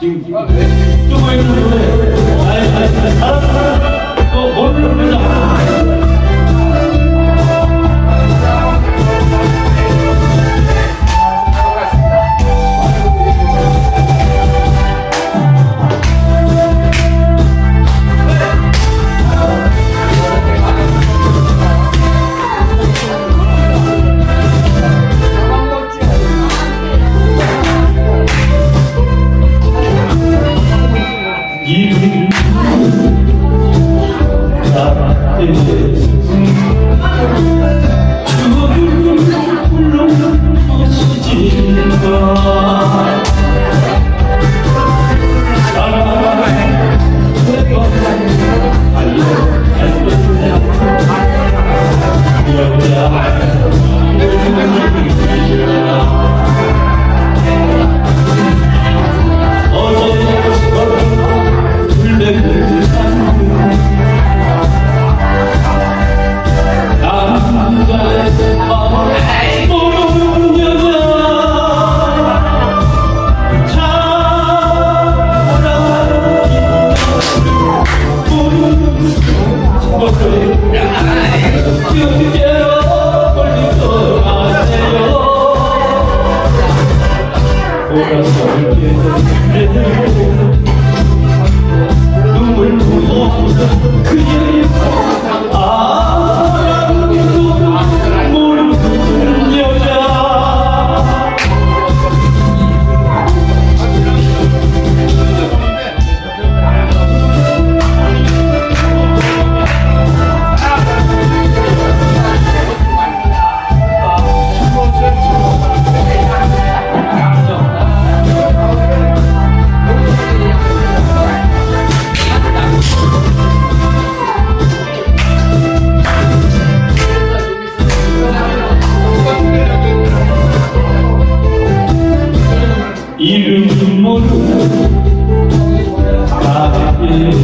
지금 누구의 노래? 아니 아니 사람 Tá, tá, tá. beleza. Thank you. caminho